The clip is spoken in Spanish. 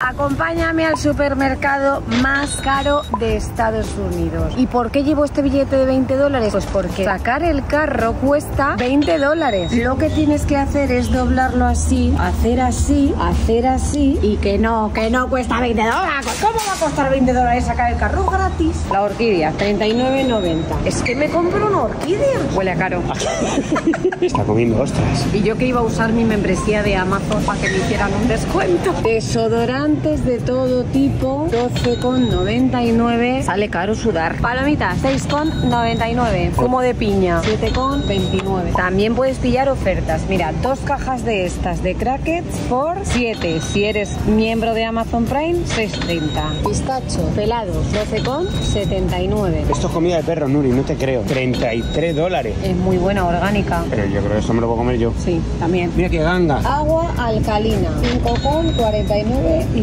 Acompáñame al supermercado más caro de Estados Unidos. ¿Y por qué llevo este billete de 20 dólares? Pues porque sacar el carro cuesta 20 dólares. Lo que tienes que hacer es doblarlo así, hacer así, hacer así y que no, que no cuesta 20 dólares. ¿Cómo va a costar 20 dólares sacar el carro gratis? La orquídea, 39.90. Es que me compro una orquídea. Huele a caro. Está comiendo ostras. Y yo que iba a usar mi membresía de Amazon para que me hicieran un descuento. Desodorantes de todo tipo, 12,99. Sale caro sudar. Palomitas, 6,99. Zumo de piña, 7,29. También puedes pillar ofertas. Mira, dos cajas de estas de crackets por 7. Si eres miembro de Amazon Prime, 6,30. Pistacho, pelados, 12,79. Esto es comida de perro, Nuri, no te creo. 33 dólares. Es muy buena, orgánica. Pero yo creo que esto me lo puedo comer yo. Sí, también. Mira qué ganga. Agua alcalina, 5,49